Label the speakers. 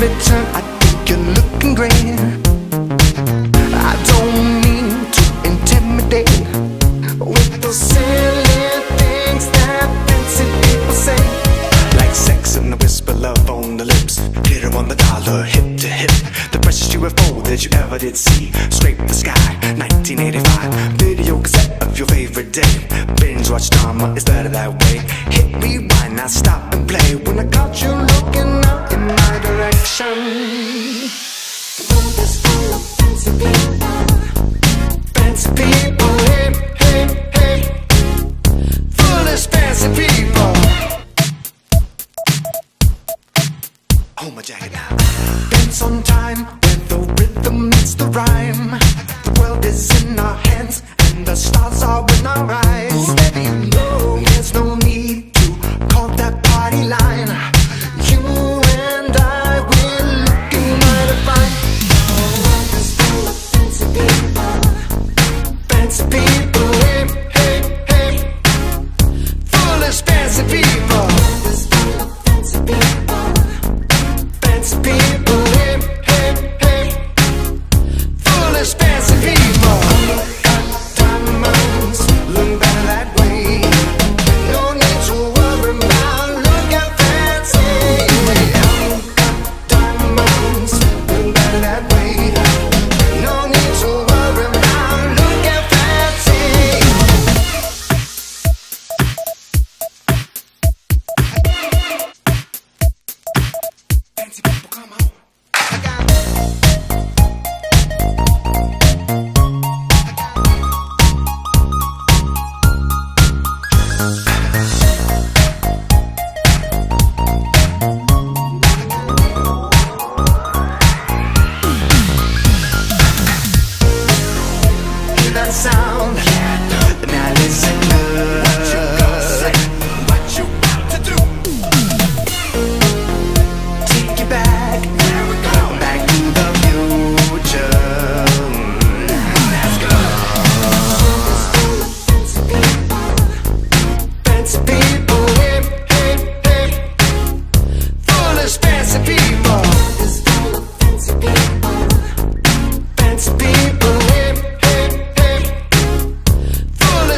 Speaker 1: every turn I think you're looking great I don't mean to intimidate. With those silly things that fancy people say. Like sex and a whisper, love on the lips. Glitter on the dollar, hip to hip. The freshest UFO that you ever did see. Scrape the sky, 1985 Video cassette of your favorite day. Binge watch drama, it's better that way. Hit rewind, now stop and play. When I caught you looking out in my passion. The world is full of fancy people. Fancy people, hip, hip, hip. Full of fancy people. Hold my jacket now. Dance on time when the rhythm meets the rhyme. The world is in our hands and the stars are in our eyes. It's